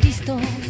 distant